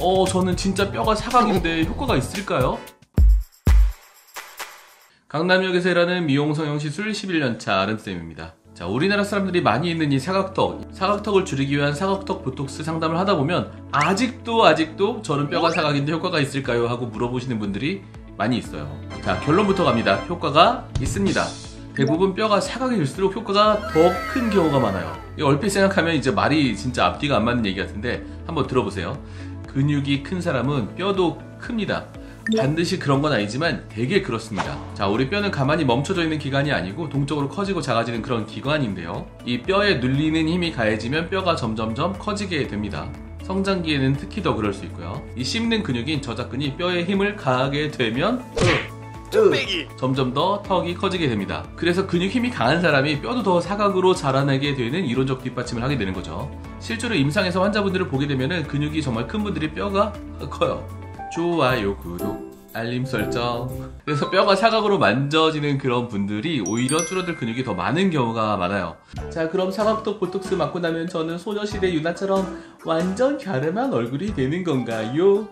어 저는 진짜 뼈가 사각인데 효과가 있을까요? 강남역에서 일하는 미용 성형 시술 11년차 아름쌤입니다. 자, 우리나라 사람들이 많이 있는 이 사각턱, 사각턱을 줄이기 위한 사각턱 보톡스 상담을 하다 보면 아직도 아직도 저는 뼈가 사각인데 효과가 있을까요? 하고 물어보시는 분들이 많이 있어요. 자, 결론부터 갑니다. 효과가 있습니다. 대부분 뼈가 사각일수록 효과가 더 큰 경우가 많아요. 이 얼핏 생각하면 이제 말이 진짜 앞뒤가 안 맞는 얘기 같은데 한번 들어보세요. 근육이 큰 사람은 뼈도 큽니다. 반드시 그런 건 아니지만 되게 그렇습니다. 자, 우리 뼈는 가만히 멈춰져 있는 기관이 아니고 동적으로 커지고 작아지는 그런 기관인데요. 이 뼈에 눌리는 힘이 가해지면 뼈가 점점점 커지게 됩니다. 성장기에는 특히 더 그럴 수 있고요. 이 씹는 근육인 저작근이 뼈에 힘을 가하게 되면 점점 더 턱이 커지게 됩니다. 그래서 근육 힘이 강한 사람이 뼈도 더 사각으로 자라나게 되는 이론적 뒷받침을 하게 되는 거죠. 실제로 임상에서 환자분들을 보게 되면 근육이 정말 큰 분들이 뼈가 커요. 좋아요, 구독, 알림 설정. 그래서 뼈가 사각으로 만져지는 그런 분들이 오히려 줄어들 근육이 더 많은 경우가 많아요. 자, 그럼 사각턱 보톡스 맞고 나면 저는 소녀시대 유나처럼 완전 갸름한 얼굴이 되는 건가요?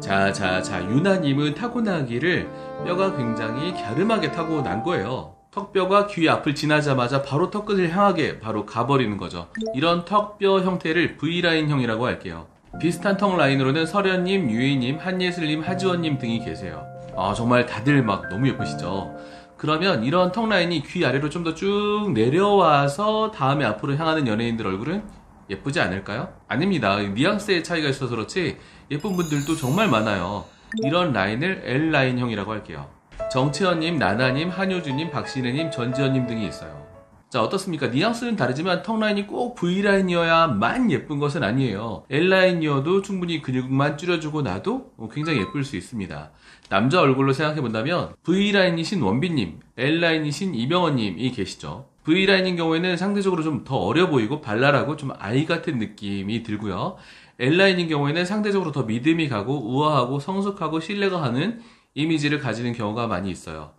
자, 자, 자, 유나님은 타고나기를 뼈가 굉장히 갸름하게 타고난 거예요. 턱뼈가 귀 앞을 지나자마자 바로 턱끝을 향하게 바로 가버리는 거죠. 이런 턱뼈 형태를 V라인형이라고 할게요. 비슷한 턱 라인으로는 설현님, 유희님, 한예슬님, 하지원님 등이 계세요. 아, 정말 다들 막 너무 예쁘시죠? 그러면 이런 턱 라인이 귀 아래로 좀 더 쭉 내려와서 다음에 앞으로 향하는 연예인들 얼굴은 예쁘지 않을까요? 아닙니다. 뉘앙스의 차이가 있어서 그렇지 예쁜 분들도 정말 많아요. 이런 라인을 L라인형이라고 할게요. 정채연님, 나나님, 한효주님, 박신혜님, 전지현님 등이 있어요. 자, 어떻습니까? 뉘앙스는 다르지만 턱 라인이 꼭 V라인이어야만 예쁜 것은 아니에요. L라인이어도 충분히 근육만 줄여주고 나도 굉장히 예쁠 수 있습니다. 남자 얼굴로 생각해본다면 V라인이신 원빈님, L라인이신 이병헌님이 계시죠. V라인인 경우에는 상대적으로 좀 더 어려 보이고 발랄하고 좀 아이 같은 느낌이 들고요. L라인인 경우에는 상대적으로 더 믿음이 가고 우아하고 성숙하고 신뢰가 가는 이미지를 가지는 경우가 많이 있어요.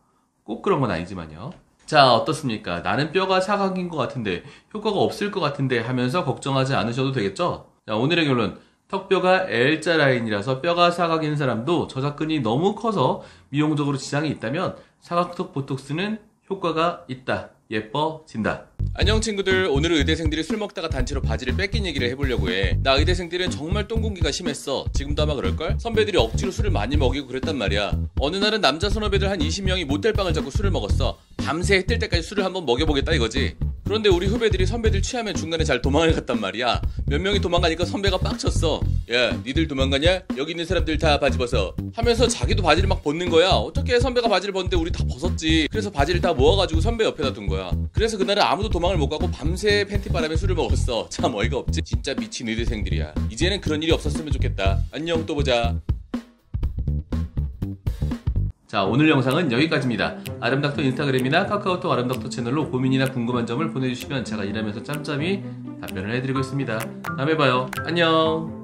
꼭 그런 건 아니지만요. 자, 어떻습니까? 나는 뼈가 사각인 것 같은데, 효과가 없을 것 같은데 하면서 걱정하지 않으셔도 되겠죠? 자, 오늘의 결론. 턱뼈가 L자 라인이라서 뼈가 사각인 사람도 저작근이 너무 커서 미용적으로 지장이 있다면 사각턱 보톡스는 효과가 있다. 예뻐진다. 안녕 친구들. 오늘은 의대생들이 술 먹다가 단체로 바지를 뺏긴 얘기를 해보려고 해나 의대생들은 정말 똥공기가 심했어. 지금도 아마 그럴걸? 선배들이 억지로 술을 많이 먹이고 그랬단 말이야. 어느 날은 남자 선후배들 한 20명이 모텔방을 잡고 술을 먹었어. 밤새 해 뜰 때까지 술을 한번 먹여보겠다 이거지. 그런데 우리 후배들이 선배들 취하면 중간에 잘 도망을 갔단 말이야. 몇 명이 도망가니까 선배가 빡쳤어 야 니들 도망가냐? 여기 있는 사람들 다 바지 벗어. 하면서 자기도 바지를 막 벗는 거야. 어떻게 선배가 바지를 벗는데 우리 다 벗었지? 그래서 바지를 다 모아가지고 선배 옆에다 둔 거야. 그래서 그날은 아무도 도망을 못 가고 밤새 팬티바람에 술을 먹었어. 참 어이가 없지. 진짜 미친 의대생들이야. 이제는 그런 일이 없었으면 좋겠다. 안녕 또 보자. 자 오늘 영상은 여기까지입니다. 아름닥터 인스타그램이나 카카오톡 아름닥터 채널로 고민이나 궁금한 점을 보내주시면 제가 일하면서 짬짬이 답변을 해드리고 있습니다. 다음에 봐요. 안녕